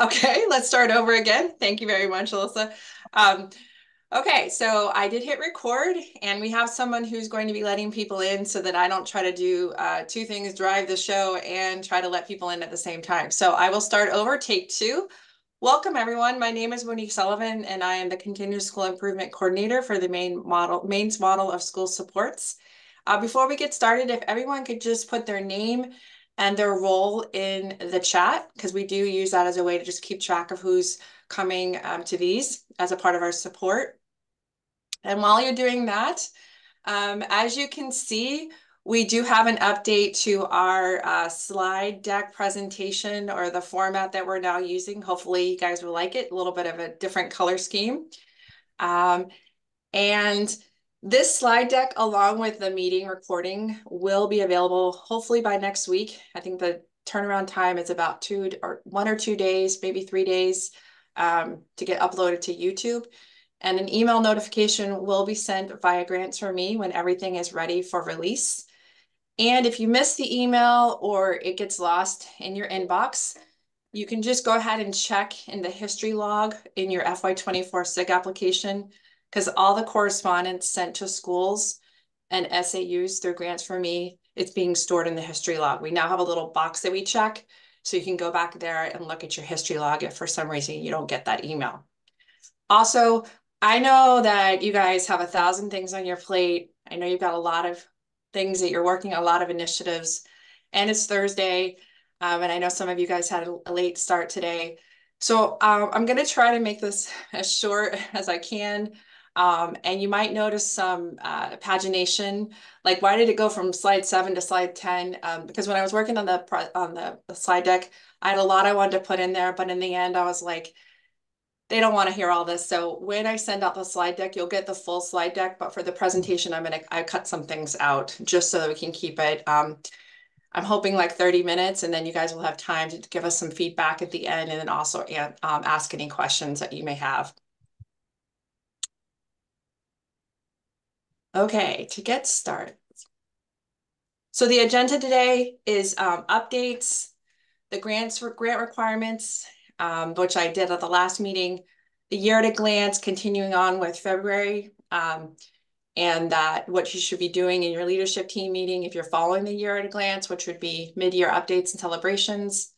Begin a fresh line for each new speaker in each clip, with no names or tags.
Okay, let's start over again. Thank you very much, Alyssa. Um, okay, so I did hit record and we have someone who's going to be letting people in so that I don't try to do uh, two things, drive the show and try to let people in at the same time. So I will start over, take two. Welcome everyone. My name is Monique Sullivan and I am the Continuous School Improvement Coordinator for the Maine model, Maine's model of school supports. Uh, before we get started, if everyone could just put their name and their role in the chat, because we do use that as a way to just keep track of who's coming um, to these as a part of our support. And while you're doing that, um, as you can see, we do have an update to our uh, slide deck presentation or the format that we're now using. Hopefully you guys will like it, a little bit of a different color scheme. Um, and this slide deck, along with the meeting recording, will be available hopefully by next week. I think the turnaround time is about two or one or two days, maybe three days um, to get uploaded to YouTube. And an email notification will be sent via Grants4Me when everything is ready for release. And if you miss the email or it gets lost in your inbox, you can just go ahead and check in the history log in your FY24 SIG application because all the correspondence sent to schools and SAUs through Grants for Me, it's being stored in the history log. We now have a little box that we check, so you can go back there and look at your history log if for some reason you don't get that email. Also, I know that you guys have a thousand things on your plate. I know you've got a lot of things that you're working, a lot of initiatives, and it's Thursday. Um, and I know some of you guys had a, late start today. So um, I'm going to try to make this as short as I can. Um, and you might notice some uh, pagination, like why did it go from slide seven to slide 10? Um, because when I was working on the on the, the slide deck, I had a lot I wanted to put in there, but in the end, I was like, they don't want to hear all this. So when I send out the slide deck, you'll get the full slide deck, but for the presentation, I'm gonna I cut some things out just so that we can keep it. Um, I'm hoping like 30 minutes, and then you guys will have time to give us some feedback at the end, and then also um, ask any questions that you may have. Okay, to get started. So the agenda today is um, updates, the grants for grant requirements, um, which I did at the last meeting, the year at a glance, continuing on with February, um, and that what you should be doing in your leadership team meeting if you're following the year at a glance, which would be mid-year updates and celebrations.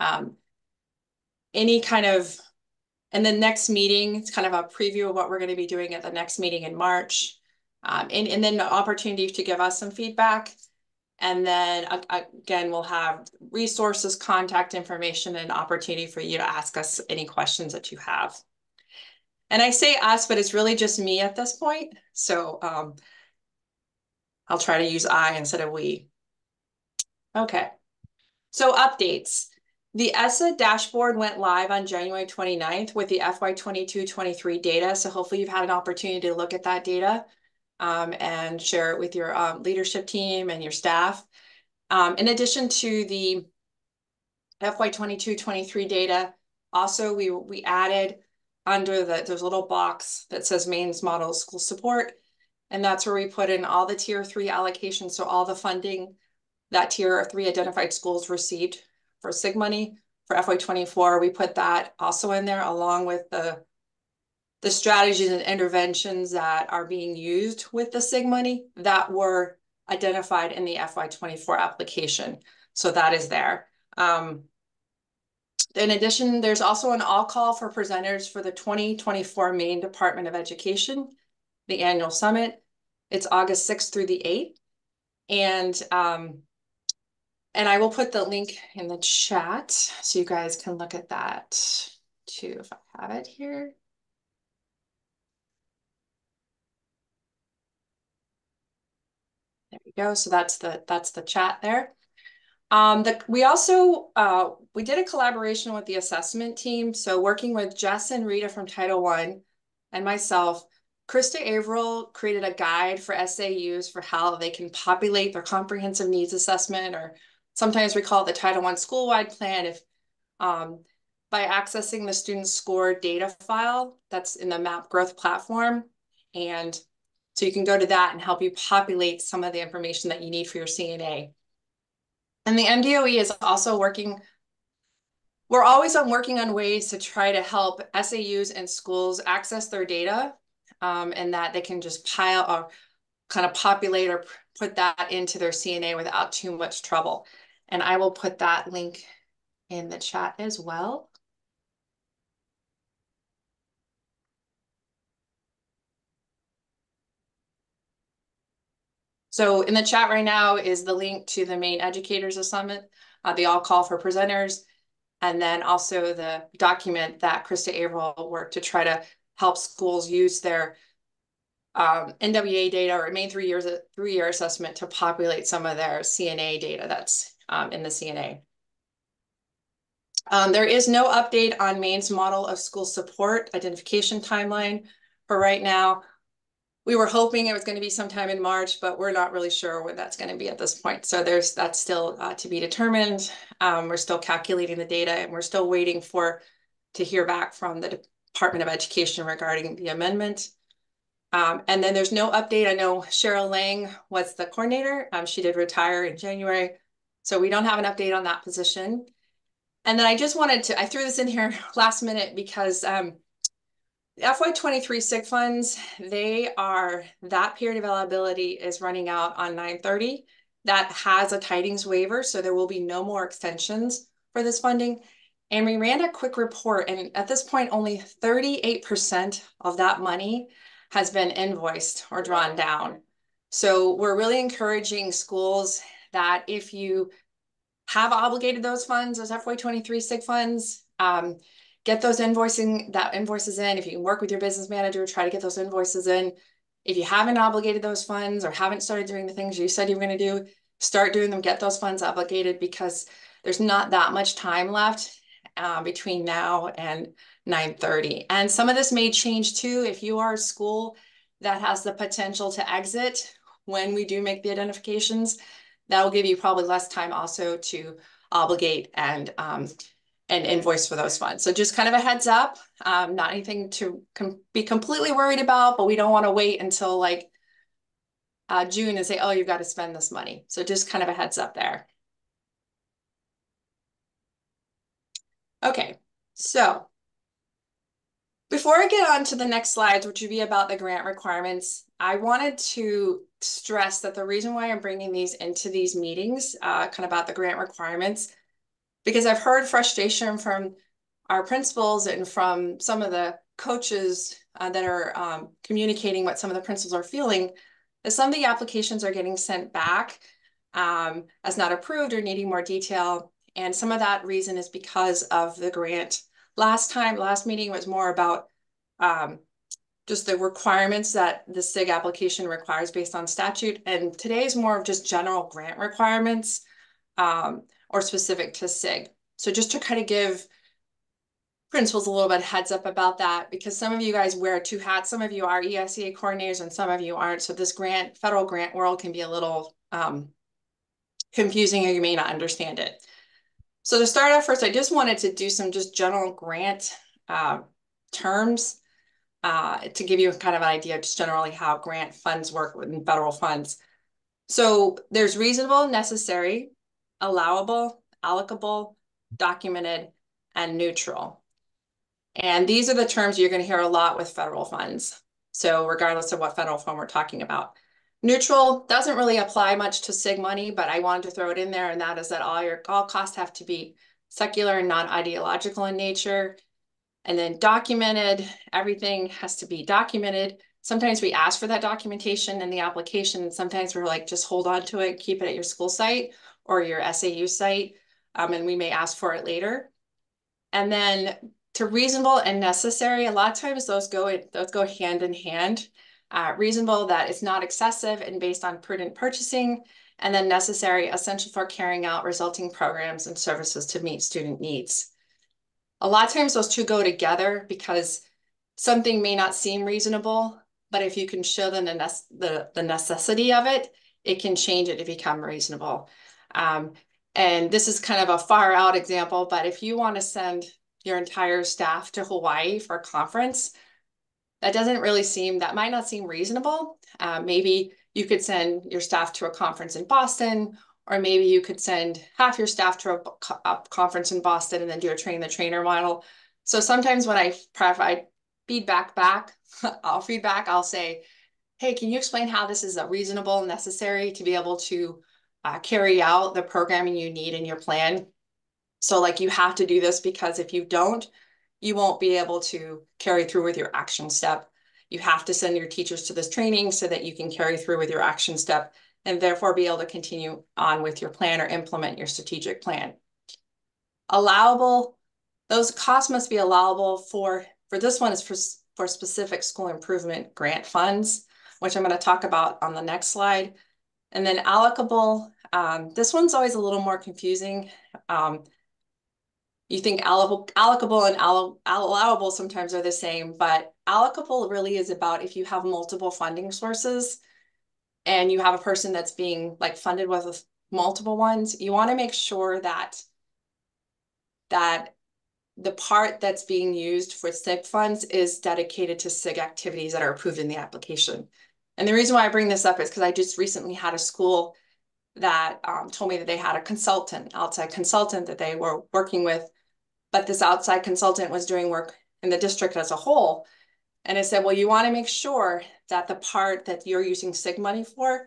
Um, any kind of, and the next meeting, it's kind of a preview of what we're going to be doing at the next meeting in March. Um, and, and then the opportunity to give us some feedback. And then uh, again, we'll have resources, contact information, and opportunity for you to ask us any questions that you have. And I say us, but it's really just me at this point. So um, I'll try to use I instead of we. Okay, so updates. The ESSA dashboard went live on January 29th with the FY22-23 data. So hopefully you've had an opportunity to look at that data um, and share it with your um, leadership team and your staff. Um, in addition to the FY22-23 data, also we, we added under the, there's a little box that says Maine's model school support. And that's where we put in all the tier three allocations. So all the funding that tier three identified schools received for SIG money for FY24, we put that also in there along with the the strategies and interventions that are being used with the SIG money that were identified in the FY24 application. So that is there. Um, in addition, there's also an all call for presenters for the 2024 Maine Department of Education, the annual summit. It's August 6th through the 8th. And, um, and I will put the link in the chat so you guys can look at that too, if I have it here. We go. So that's the that's the chat there. Um, the, we also, uh, we did a collaboration with the assessment team. So working with Jess and Rita from Title I and myself, Krista Averill created a guide for SAUs for how they can populate their comprehensive needs assessment, or sometimes we call it the Title I school-wide plan if um, by accessing the student score data file that's in the MAP growth platform. And so you can go to that and help you populate some of the information that you need for your CNA. And the MDOE is also working we're always on working on ways to try to help SAUs and schools access their data um, and that they can just pile or kind of populate or put that into their CNA without too much trouble. And I will put that link in the chat as well. So in the chat right now is the link to the Maine Educators Summit, uh, the all call for presenters, and then also the document that Krista Averill worked to try to help schools use their um, NWEA data or Maine three years through year assessment to populate some of their CNA data that's um, in the CNA. Um, there is no update on Maine's model of school support identification timeline for right now. We were hoping it was going to be sometime in March, but we're not really sure when that's going to be at this point. So there's that's still uh, to be determined. Um, we're still calculating the data and we're still waiting for to hear back from the Department of Education regarding the amendment. Um, and then there's no update. I know Cheryl Lang was the coordinator. Um, she did retire in January. So we don't have an update on that position. And then I just wanted to, I threw this in here last minute because um, FY23 SIG funds, they are, that period of availability is running out on 930. That has a Tydings waiver, so there will be no more extensions for this funding. And we ran a quick report, and at this point, only 38% of that money has been invoiced or drawn down. So we're really encouraging schools that if you have obligated those funds, those FY23 SIG funds, um, get those invoicing, that invoices in. If you can work with your business manager, try to get those invoices in. If you haven't obligated those funds or haven't started doing the things you said you were going to do, start doing them, get those funds obligated because there's not that much time left uh, between now and 9.30. And some of this may change too. If you are a school that has the potential to exit when we do make the identifications, that will give you probably less time also to obligate and um, and invoice for those funds. So just kind of a heads up, um, not anything to com be completely worried about, but we don't want to wait until like uh, June and say, oh, you've got to spend this money. So just kind of a heads up there. Okay, so before I get on to the next slides, which would be about the grant requirements, I wanted to stress that the reason why I'm bringing these into these meetings, uh, kind of about the grant requirements, because I've heard frustration from our principals and from some of the coaches uh, that are um, communicating what some of the principals are feeling, that some of the applications are getting sent back um, as not approved or needing more detail. And some of that reason is because of the grant Last time, last meeting was more about um, just the requirements that the SIG application requires based on statute. And today is more of just general grant requirements um, or specific to SIG. So just to kind of give principals a little bit heads up about that because some of you guys wear two hats. Some of you are ESEA coordinators and some of you aren't. So this grant, federal grant world can be a little um, confusing or you may not understand it. So to start off first, I just wanted to do some just general grant uh, terms uh, to give you kind of an idea just generally how grant funds work within federal funds. So there's reasonable, necessary, allowable, allocable, documented, and neutral. And these are the terms you're going to hear a lot with federal funds. So regardless of what federal fund we're talking about. Neutral doesn't really apply much to SIG money, but I wanted to throw it in there, and that is that all your all costs have to be secular and non-ideological in nature. And then documented, everything has to be documented. Sometimes we ask for that documentation in the application, and sometimes we're like, just hold on to it, keep it at your school site or your SAU site, um, and we may ask for it later. And then to reasonable and necessary, a lot of times those go those go hand in hand uh, reasonable that it's not excessive and based on prudent purchasing, and then necessary, essential for carrying out resulting programs and services to meet student needs. A lot of times those two go together because something may not seem reasonable, but if you can show them the, the, the necessity of it, it can change it to become reasonable. Um, and this is kind of a far out example, but if you want to send your entire staff to Hawaii for a conference, that doesn't really seem, that might not seem reasonable. Uh, maybe you could send your staff to a conference in Boston or maybe you could send half your staff to a, a conference in Boston and then do a train the trainer model. So sometimes when I provide feedback back, I'll feedback, I'll say, hey, can you explain how this is a reasonable and necessary to be able to uh, carry out the programming you need in your plan? So like you have to do this because if you don't, you won't be able to carry through with your action step. You have to send your teachers to this training so that you can carry through with your action step and therefore be able to continue on with your plan or implement your strategic plan. Allowable, those costs must be allowable for, for this one is for, for specific school improvement grant funds which I'm going to talk about on the next slide. And then allocable, um, this one's always a little more confusing. Um, you think allocable and allowable sometimes are the same, but allocable really is about if you have multiple funding sources and you have a person that's being like funded with multiple ones, you want to make sure that that the part that's being used for SIG funds is dedicated to SIG activities that are approved in the application. And the reason why I bring this up is because I just recently had a school that um, told me that they had a consultant, outside consultant that they were working with, but this outside consultant was doing work in the district as a whole. And I said, well, you want to make sure that the part that you're using SIG money for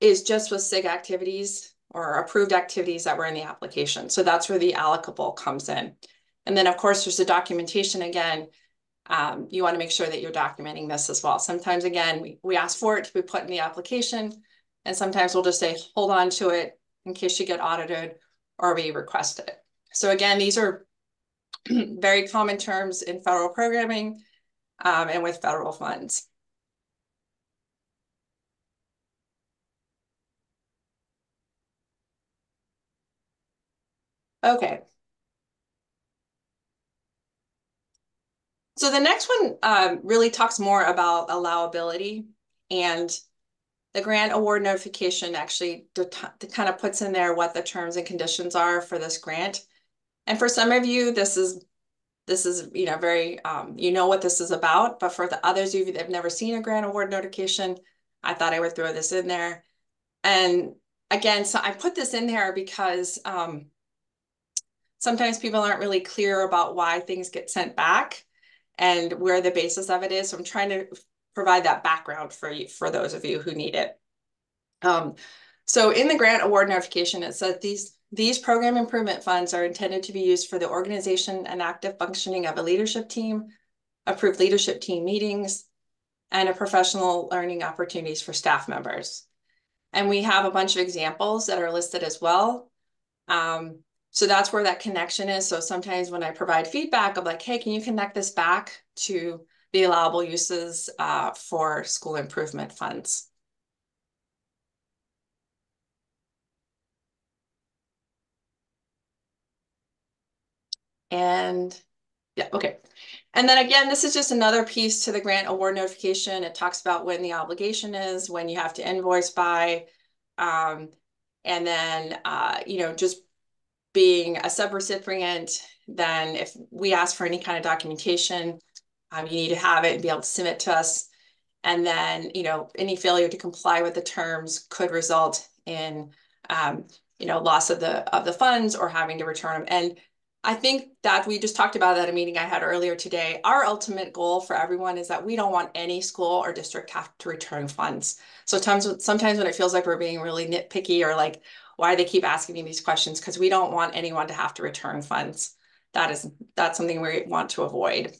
is just with SIG activities or approved activities that were in the application. So that's where the allocable comes in. And then of course, there's the documentation again, um, you want to make sure that you're documenting this as well. Sometimes, again, we, we ask for it to be put in the application, and sometimes we'll just say, hold on to it in case you get audited or we request it. So again, these are very common terms in federal programming um, and with federal funds. Okay, So the next one um, really talks more about allowability and the grant award notification actually kind of puts in there what the terms and conditions are for this grant. And for some of you, this is this is you know very um, you know what this is about. But for the others of you that have never seen a grant award notification, I thought I would throw this in there. And again, so I put this in there because um, sometimes people aren't really clear about why things get sent back and where the basis of it is. So I'm trying to provide that background for you, for those of you who need it. Um, so in the grant award notification, it says these, these program improvement funds are intended to be used for the organization and active functioning of a leadership team, approved leadership team meetings, and a professional learning opportunities for staff members. And we have a bunch of examples that are listed as well. Um, so that's where that connection is. So sometimes when I provide feedback, I'm like, hey, can you connect this back to the allowable uses uh, for school improvement funds? And yeah, okay. And then again, this is just another piece to the grant award notification. It talks about when the obligation is, when you have to invoice by, um, and then, uh, you know, just being a subrecipient, then if we ask for any kind of documentation, um, you need to have it and be able to submit to us. And then, you know, any failure to comply with the terms could result in, um, you know, loss of the of the funds or having to return them. And I think that we just talked about at a meeting I had earlier today. Our ultimate goal for everyone is that we don't want any school or district have to return funds. So sometimes, sometimes when it feels like we're being really nitpicky or like, why they keep asking me these questions because we don't want anyone to have to return funds. That is that's something we want to avoid.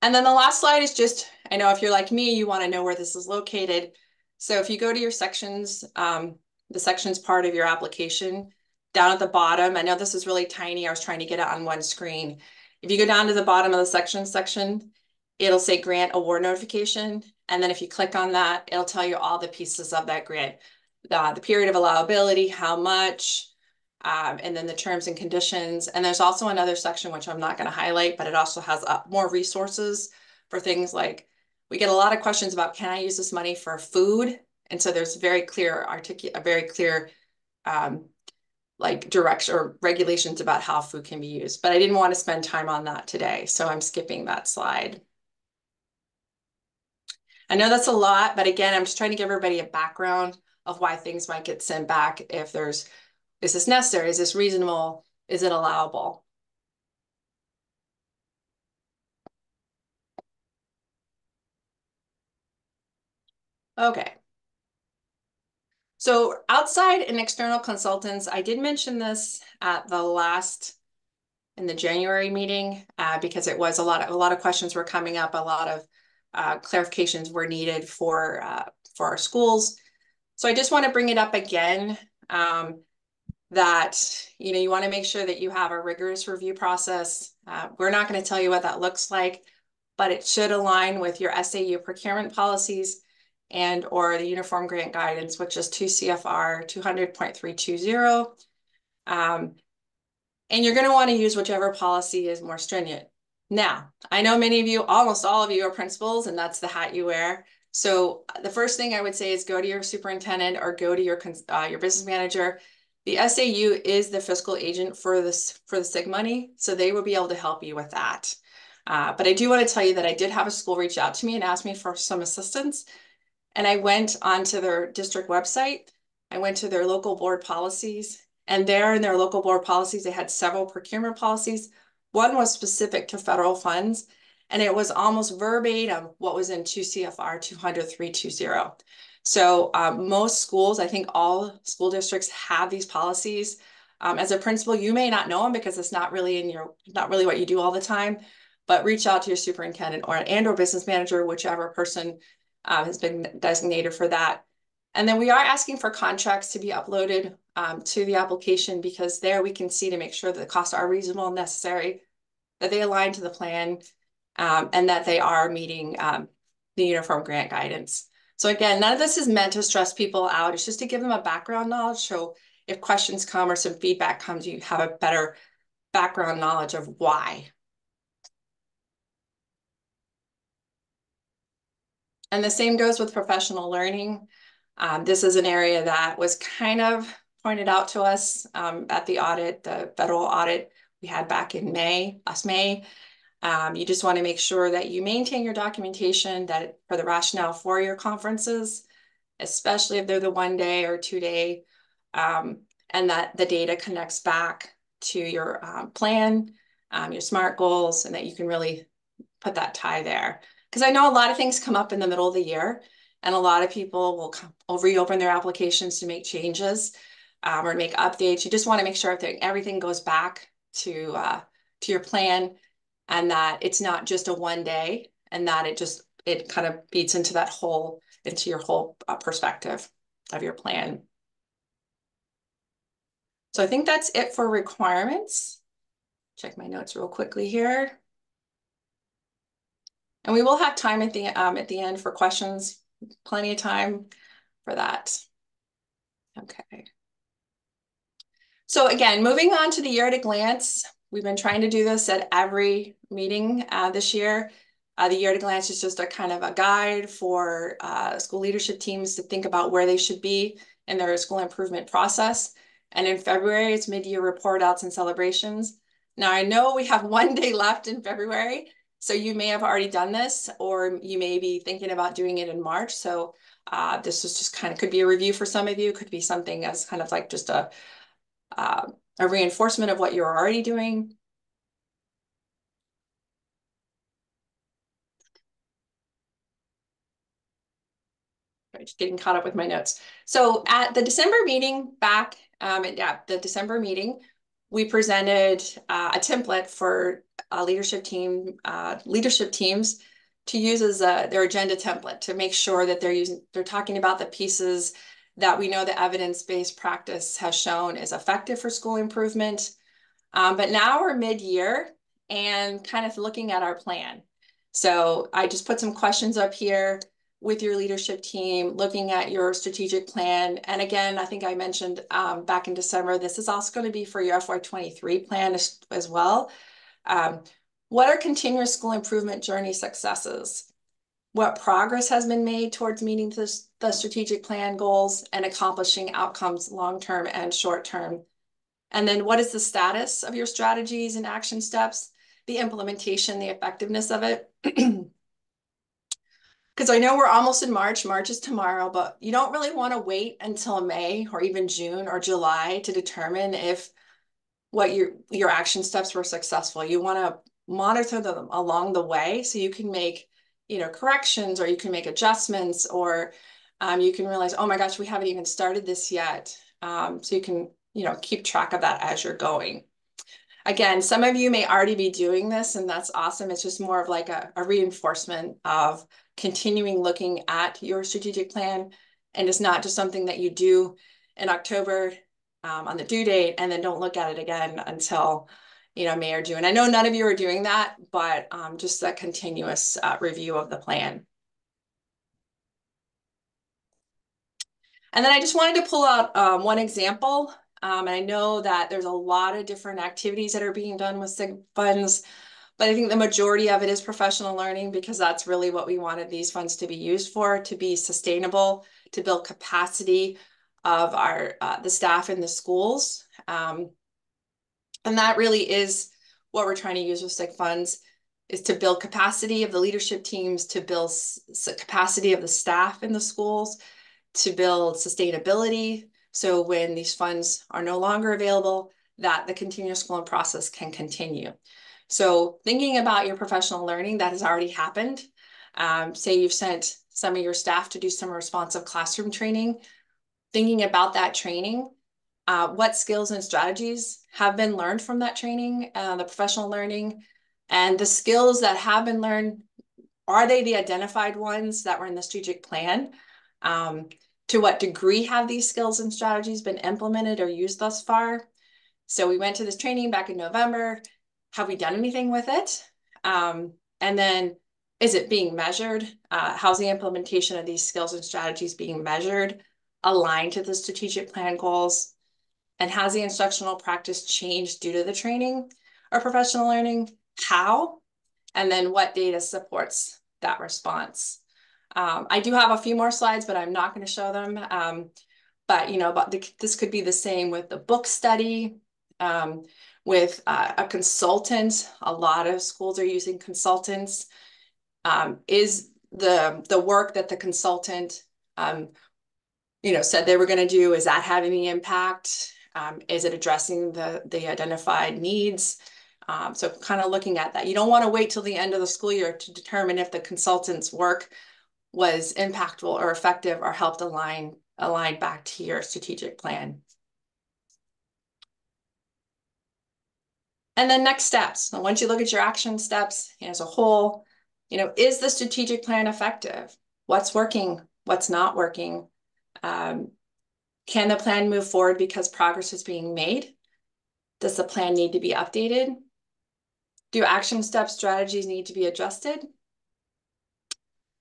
And then the last slide is just, I know if you're like me, you want to know where this is located. So if you go to your sections, um, the sections part of your application, down at the bottom, I know this is really tiny. I was trying to get it on one screen. If you go down to the bottom of the section section, it'll say grant award notification. And then if you click on that, it'll tell you all the pieces of that grant the, the period of allowability, how much, um, and then the terms and conditions. And there's also another section, which I'm not going to highlight, but it also has uh, more resources for things like, we get a lot of questions about, can I use this money for food? And so there's very clear, articulate, a very clear um, like direction or regulations about how food can be used. But I didn't want to spend time on that today, so I'm skipping that slide. I know that's a lot, but again, I'm just trying to give everybody a background of why things might get sent back if there's, is this necessary? Is this reasonable? Is it allowable? Okay. So outside and external consultants, I did mention this at the last in the January meeting uh, because it was a lot of a lot of questions were coming up, a lot of uh, clarifications were needed for uh, for our schools. So I just want to bring it up again um, that you know you want to make sure that you have a rigorous review process. Uh, we're not going to tell you what that looks like, but it should align with your SAU procurement policies and or the uniform grant guidance, which is 2 CFR 200.320. Um, and you're going to want to use whichever policy is more stringent. Now, I know many of you, almost all of you are principals, and that's the hat you wear. So the first thing I would say is go to your superintendent or go to your uh, your business manager. The SAU is the fiscal agent for this for the SIG money, so they will be able to help you with that. Uh, but I do want to tell you that I did have a school reach out to me and ask me for some assistance. And I went onto their district website. I went to their local board policies and there in their local board policies, they had several procurement policies. One was specific to federal funds and it was almost verbatim what was in 2 CFR 200.320. So um, most schools, I think all school districts have these policies. Um, as a principal, you may not know them because it's not really in your, not really what you do all the time, but reach out to your superintendent or and or business manager, whichever person um, has been designated for that. And then we are asking for contracts to be uploaded um, to the application because there we can see to make sure that the costs are reasonable and necessary, that they align to the plan, um, and that they are meeting um, the uniform grant guidance. So again, none of this is meant to stress people out. It's just to give them a background knowledge. So if questions come or some feedback comes, you have a better background knowledge of why And the same goes with professional learning. Um, this is an area that was kind of pointed out to us um, at the audit, the federal audit we had back in May, last May. Um, you just want to make sure that you maintain your documentation that for the rationale for your conferences, especially if they're the one day or two day, um, and that the data connects back to your um, plan, um, your SMART goals, and that you can really put that tie there. Because I know a lot of things come up in the middle of the year and a lot of people will, come, will reopen their applications to make changes um, or make updates. You just want to make sure that everything goes back to, uh, to your plan and that it's not just a one day and that it just, it kind of beats into that whole, into your whole uh, perspective of your plan. So I think that's it for requirements. Check my notes real quickly here. And we will have time at the um, at the end for questions, plenty of time for that. Okay. So again, moving on to the year at a glance, we've been trying to do this at every meeting uh, this year. Uh, the year at a glance is just a kind of a guide for uh, school leadership teams to think about where they should be in their school improvement process. And in February, it's mid-year report outs and celebrations. Now I know we have one day left in February, so you may have already done this, or you may be thinking about doing it in March. So uh, this is just kind of could be a review for some of you, could be something as kind of like just a, uh, a reinforcement of what you're already doing. just getting caught up with my notes. So at the December meeting back, um, yeah, the December meeting, we presented uh, a template for a leadership team, uh, leadership teams to use as a, their agenda template to make sure that they're using, they're talking about the pieces that we know the evidence-based practice has shown is effective for school improvement. Um, but now we're mid-year and kind of looking at our plan. So I just put some questions up here with your leadership team, looking at your strategic plan. And again, I think I mentioned um, back in December, this is also going to be for your FY23 plan as, as well. Um, what are continuous school improvement journey successes? What progress has been made towards meeting this, the strategic plan goals and accomplishing outcomes long-term and short-term? And then what is the status of your strategies and action steps, the implementation, the effectiveness of it? because I know we're almost in March, March is tomorrow, but you don't really want to wait until May or even June or July to determine if what your your action steps were successful. You want to monitor them along the way so you can make you know corrections or you can make adjustments or um, you can realize oh my gosh we haven't even started this yet. Um, so you can you know keep track of that as you're going. Again some of you may already be doing this and that's awesome. It's just more of like a, a reinforcement of continuing looking at your strategic plan. And it's not just something that you do in october um, on the due date and then don't look at it again until you know, May or June. I know none of you are doing that, but um, just a continuous uh, review of the plan. And then I just wanted to pull out um, one example. Um, and I know that there's a lot of different activities that are being done with SIG funds, but I think the majority of it is professional learning because that's really what we wanted these funds to be used for, to be sustainable, to build capacity of our uh, the staff in the schools. Um, and that really is what we're trying to use with SIG funds is to build capacity of the leadership teams, to build capacity of the staff in the schools, to build sustainability. So when these funds are no longer available, that the continuous schooling process can continue. So thinking about your professional learning that has already happened, um, say you've sent some of your staff to do some responsive classroom training, thinking about that training uh, what skills and strategies have been learned from that training, uh, the professional learning, and the skills that have been learned, are they the identified ones that were in the strategic plan? Um, to what degree have these skills and strategies been implemented or used thus far? So we went to this training back in November. Have we done anything with it? Um, and then is it being measured? Uh, how's the implementation of these skills and strategies being measured, aligned to the strategic plan goals? And has the instructional practice changed due to the training or professional learning? How? And then what data supports that response? Um, I do have a few more slides, but I'm not going to show them. Um, but, you know, but the, this could be the same with the book study, um, with uh, a consultant. A lot of schools are using consultants. Um, is the, the work that the consultant, um, you know, said they were going to do, is that having the impact? Um, is it addressing the, the identified needs? Um, so kind of looking at that. You don't want to wait till the end of the school year to determine if the consultant's work was impactful or effective or helped align, align back to your strategic plan. And then next steps. So once you look at your action steps as a whole, you know, is the strategic plan effective? What's working? What's not working? Um, can the plan move forward because progress is being made? Does the plan need to be updated? Do action step strategies need to be adjusted?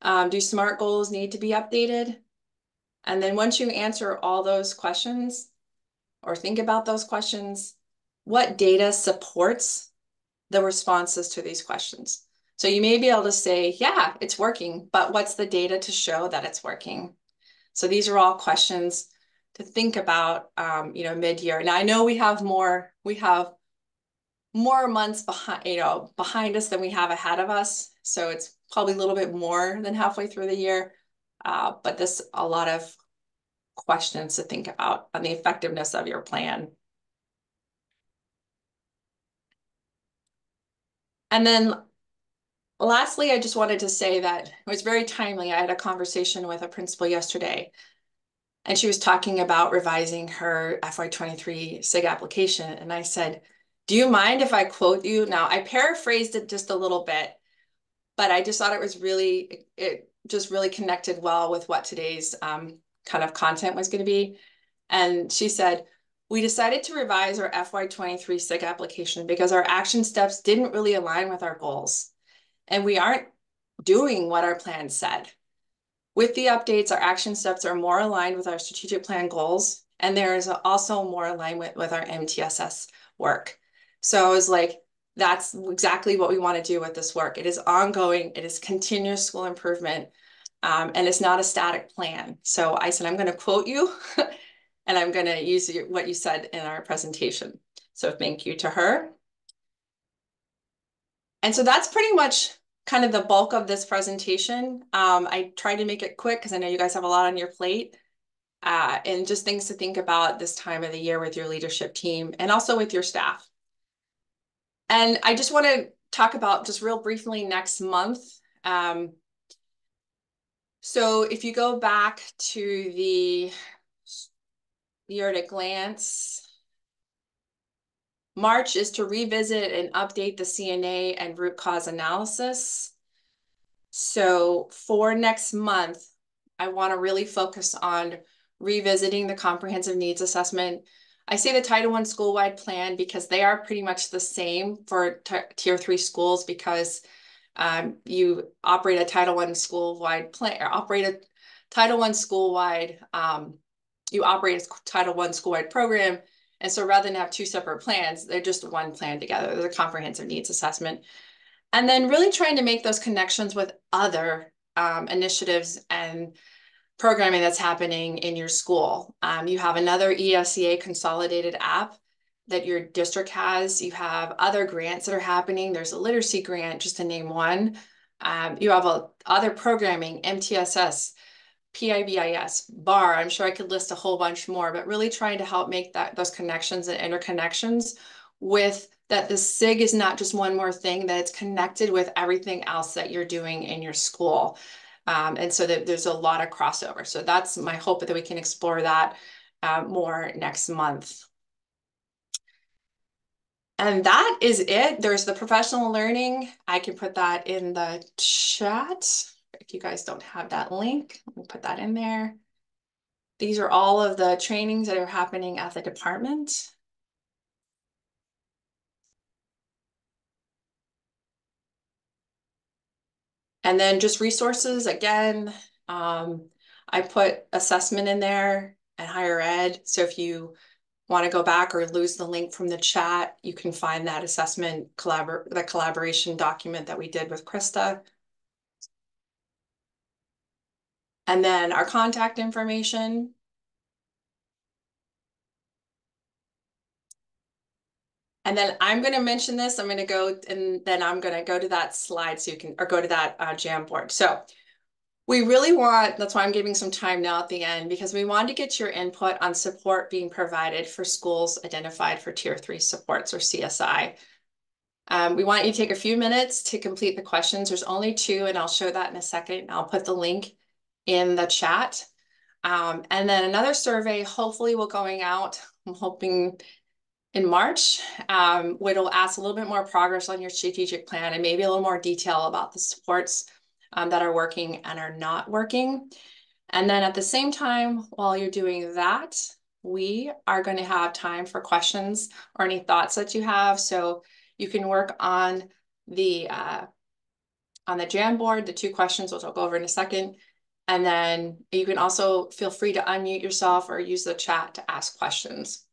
Um, do SMART goals need to be updated? And then once you answer all those questions or think about those questions, what data supports the responses to these questions? So you may be able to say, yeah, it's working, but what's the data to show that it's working? So these are all questions to think about, um, you know, mid-year. Now I know we have more, we have more months behind, you know, behind us than we have ahead of us. So it's probably a little bit more than halfway through the year. Uh, but this a lot of questions to think about on the effectiveness of your plan. And then lastly, I just wanted to say that it was very timely. I had a conversation with a principal yesterday and she was talking about revising her FY23 SIG application. And I said, do you mind if I quote you? Now, I paraphrased it just a little bit, but I just thought it was really, it just really connected well with what today's um, kind of content was going to be. And she said, we decided to revise our FY23 SIG application because our action steps didn't really align with our goals. And we aren't doing what our plan said. With the updates, our action steps are more aligned with our strategic plan goals, and there is also more alignment with our MTSS work. So I was like, that's exactly what we want to do with this work. It is ongoing, it is continuous school improvement, um, and it's not a static plan. So I said, I'm going to quote you, and I'm going to use what you said in our presentation. So thank you to her. And so that's pretty much kind of the bulk of this presentation. Um, I tried to make it quick because I know you guys have a lot on your plate. Uh, and just things to think about this time of the year with your leadership team and also with your staff. And I just want to talk about just real briefly next month. Um, so if you go back to the year at a glance, March is to revisit and update the CNA and root cause analysis. So for next month, I want to really focus on revisiting the comprehensive needs assessment. I say the Title I school-wide plan because they are pretty much the same for tier three schools because um, you operate a Title I school-wide plan, or operate a Title I school-wide, um, you operate a Title I school-wide program. And so rather than have two separate plans, they're just one plan together. There's a comprehensive needs assessment. And then really trying to make those connections with other um, initiatives and programming that's happening in your school. Um, you have another ESEA consolidated app that your district has. You have other grants that are happening. There's a literacy grant, just to name one. Um, you have a, other programming, MTSS, PBIS, BARR. I'm sure I could list a whole bunch more, but really trying to help make that those connections and interconnections with that the SIG is not just one more thing, that it's connected with everything else that you're doing in your school. Um, and so that there's a lot of crossover. So that's my hope that we can explore that uh, more next month. And that is it. There's the professional learning. I can put that in the chat. If you guys don't have that link, me put that in there. These are all of the trainings that are happening at the department. And then just resources, again, um, I put assessment in there and higher ed. So if you want to go back or lose the link from the chat, you can find that assessment collabor the collaboration document that we did with Krista. And then our contact information. And then I'm going to mention this. I'm going to go and then I'm going to go to that slide so you can, or go to that uh, Jamboard. So we really want, that's why I'm giving some time now at the end, because we want to get your input on support being provided for schools identified for tier three supports or CSI. Um, we want you to take a few minutes to complete the questions. There's only two, and I'll show that in a second. I'll put the link in the chat. Um, and then another survey, hopefully will going out. I'm hoping in March, um, will ask a little bit more progress on your strategic plan and maybe a little more detail about the supports um, that are working and are not working. And then at the same time, while you're doing that, we are going to have time for questions or any thoughts that you have. So you can work on the uh, on the Jamboard, the two questions, which I'll go over in a second. And then you can also feel free to unmute yourself or use the chat to ask questions.